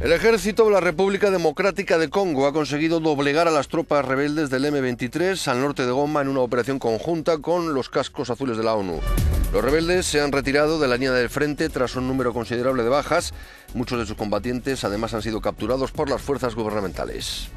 El ejército de la República Democrática de Congo ha conseguido doblegar a las tropas rebeldes del M23 al norte de Goma en una operación conjunta con los cascos azules de la ONU. Los rebeldes se han retirado de la línea del frente tras un número considerable de bajas. Muchos de sus combatientes además han sido capturados por las fuerzas gubernamentales.